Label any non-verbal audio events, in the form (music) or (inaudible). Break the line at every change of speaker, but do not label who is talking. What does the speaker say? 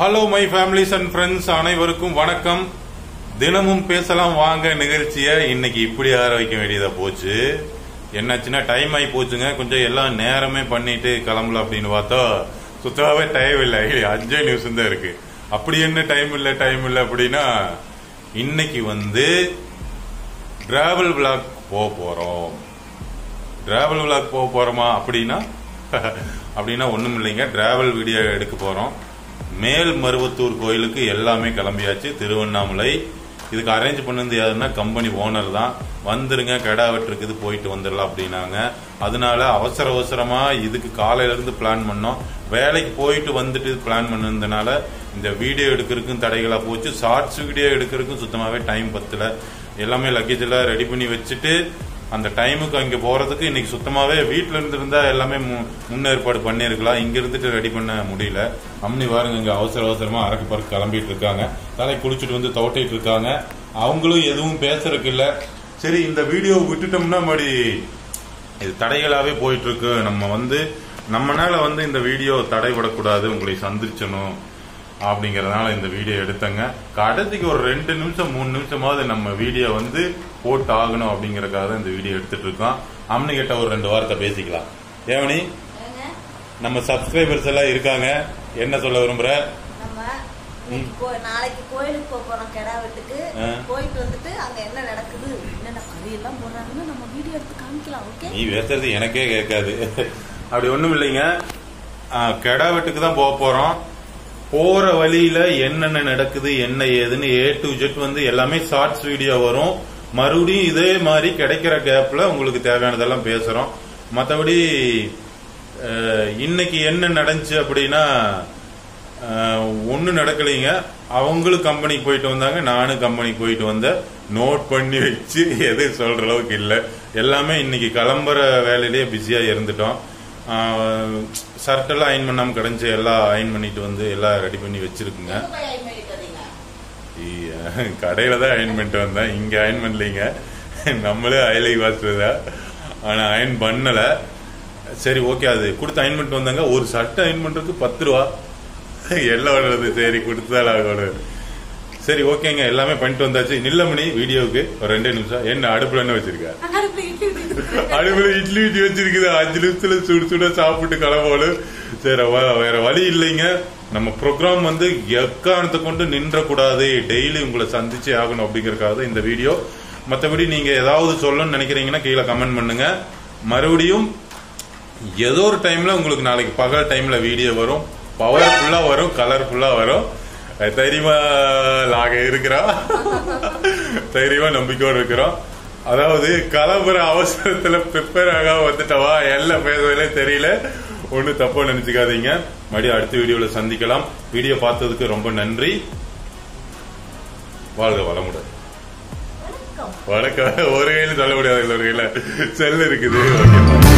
Hello my families and friends அனைவருக்கும் வணக்கம். தினமும் பேசலாம் வாங்க நிகழ்ச்சியை இன்னைக்கு இப்படி ஆரம்பிக்க வேண்டியதா போச்சு. என்னாச்சுன்னா டைம் ஆகி போச்சுங்க. கொஞ்சம் எல்லாம் நேரமே பண்ணிட்டு கிளம்பலாம் அப்படின்னு பார்த்தா சுத்தமாகவே டைம் இல்லை. அஞ்சே நியூஸ் தான் இருக்கு. அப்படி என்ன டைம் இல்லை டைம் இல்லை அப்படின்னா இன்னைக்கு வந்து டிராவல் விளாக் போக போறோம். டிராவல் விளாக் போக போறோமா அப்படின்னா (laughs) அப்படின்னா ஒன்றும் இல்லைங்க டிராவல் வீடியோ எடுக்க போறோம். மேல் மருவத்தூர் கோயிலுக்கு எல்லாமே கிளம்பியாச்சு. திருவண்ணாமலை. இதுக்கு அரேஞ்ச் பண்ணது யாருன்னா கம்பெனி ஓனர் தான். வந்துருங்க கடா வெட்டுருக்குது போயிட்டு வந்துடலாம் அப்படின்னாங்க. அதனால அவசர அவசரமாக இதுக்கு காலையிலேருந்து பிளான் பண்ணோம். வேலைக்கு போயிட்டு வந்துட்டு பிளான் பண்ணதுனால இந்த வீடியோ எடுக்கிறதுக்கும் தடைகளாக போச்சு. ஷார்ட்ஸ் வீடியோ எடுக்கிறதுக்கும் சுத்தமாகவே டைம் பத்தலை. எல்லாமே லக்கேஜ் எல்லாம் ரெடி பண்ணி வச்சுட்டு அந்த டைமுக்கு அங்கே போகிறதுக்கு இன்னைக்கு சுத்தமாகவே வீட்டில் இருந்திருந்தா எல்லாமே மு- முன்னேற்பாடு பண்ணியிருக்கலாம் இங்கே இருந்துட்டு ரெடி பண்ண முடியல. அம்னி வாருங்க இங்கே அவசர அவசரமாக அரக்கு பறக்கு கிளம்பிட்டு இருக்காங்க. தலை குளிச்சுட்டு வந்து தோட்டிட்டு இருக்காங்க. அவங்களும் எதுவும் பேசுறதுக்கு இல்லை. சரி இந்த வீடியோ விட்டுட்டோம்னா மறுபடி இது தடைகளாகவே போயிட்டு இருக்கு. நம்ம வந்து நம்மனால வந்து இந்த வீடியோ தடைபடக்கூடாது. உங்களை சந்திச்சணும் அப்படிங்கறதுனால இந்த வீடியோ எடுத்தங்க. கடைசிக்கு ஒரு ரெண்டு நிமிஷம் மூணு நிமிஷமாவது நம்ம வீடியோ வந்து போட்டு ஆகணும் அப்படிங்கறதுக்காக தான் இந்த வீடியோ எடுத்துட்டு இருக்கோம். அம்னி கிட்ட ஒரு ரெண்டு வார்த்தை பேசிக்கலாம். ஏவனி நம்ம சப்ஸ்கிரைபர்ஸ் எல்லாம் இருக்காங்க. என்ன சொல்ல விரும்புற?
நாளைக்கு கோயிலுக்கு போறோம் கிடா வெட்டுக்கு. போயிட்டு வந்துட்டு அங்க என்ன நடக்குது என்னென்ன கறி எல்லாம் போடுறாங்கன்னு நம்ம வீடியோ எடுத்து காமிக்கலாம் ஓகே
நீ பேசுறது எனக்கே கேட்காது. அப்படி ஒண்ணும் இல்லைங்க. கெடா வெட்டுக்கு தான் போக போறோம். போற வழியில என்னென்ன நடக்குது என்ன ஏதுன்னு ஏ டு ஜெட் வந்து எல்லாமே ஷார்ட்ஸ் வீடியோ வரும். மறுபடியும் இதே மாதிரி கிடைக்கிற கேப்ல உங்களுக்கு தேவையானதெல்லாம் பேசுறோம். மற்றபடி இன்னைக்கு என்ன நடந்துச்சு அப்படின்னா ஒன்றும் நடக்கலைங்க. அவங்களும் கம்பெனிக்கு போயிட்டு வந்தாங்க நானும் கம்பெனிக்கு போயிட்டு வந்தேன். நோட் பண்ணி வச்சு எதுவும் சொல்ற அளவுக்கு இல்லை. எல்லாமே இன்னைக்கு கிளம்புற வேலையிலேயே பிஸியாக இருந்துட்டோம். ஷர்ட் அயன் பண்ணாமல் கிடந்துச்சு எல்லாம் அயன் பண்ணிட்டு வந்து எல்லாம் ரெடி பண்ணி வச்சிருக்குங்க. ஈ- கடையில தான் அயன் பண்ணிட்டு வந்தேன். இங்க அயன் பண்ணலீங்க. நம்மளே அயலை வாசுறதா ஆனா அயன் பண்ணல. சரி ஓகே அது கொடுத்து அயன் பண்ணிட்டு வந்தாங்க. ஒரு சட்டை அயன் பண்றதுக்கு பத்து ரூபா. எல்லாம் வருது. சரி கொடுத்துதான் ஆகணும். சரி ஓகேங்க எல்லாமே பண்ணிட்டு வந்தாச்சு. நில்லமணி வீடியோவுக்கு ஒரு ரெண்டே நிமிஷம். என்ன அடுப்புல என்ன வச்சிருக்க? அடுப்புல இட்லி ஊத்தி வச்சிருக்குது. அஞ்சு நிமிஷத்துல சுடு சுட சாப்பிட்டு கிளம்போடு சரி வேற வழி இல்லைங்க. நம்ம ப்ரோக்ராம் வந்து எக்காரணத்தை கொண்டு நின்றக்கூடாது. டெய்லி உங்களை சந்திச்சே ஆகணும் அப்படிங்கறக்காக தான் இந்த வீடியோ. மத்தபடி நீங்க ஏதாவது சொல்லணும்னு நினைக்கிறீங்கன்னா கீழே கமெண்ட் பண்ணுங்க. மறுபடியும் ஏதோ ஒரு டைம்ல உங்களுக்கு நாளைக்கு பகல் டைம்ல வீடியோ வரும். பவர்ஃபுல்லா வரும் கலர்ஃபுல்லா வரும். அது தைரியமா நாங்க இருக்கிறோம். தைரியமா நம்பிக்கையோடு இருக்கிறோம். அதாவது கிளம்புற அவசரத்துல ப்ரிப்பேர் ஆகாம வந்துட்டவா? எல்லாம் பேசுவதே தெரியல. ஒன்னும் தப்பா நினைச்சுக்காதீங்க. மறுபடியும் அடுத்த வீடியோல சந்திக்கலாம். வீடியோ பார்த்ததுக்கு ரொம்ப நன்றி. வாழ்க வளமுடன். வணக்கம். ஒரு கையில சொல்ல முடியாது இன்னொரு கையில. செல் இருக்குது. ஓகே.